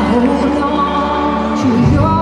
hold on to your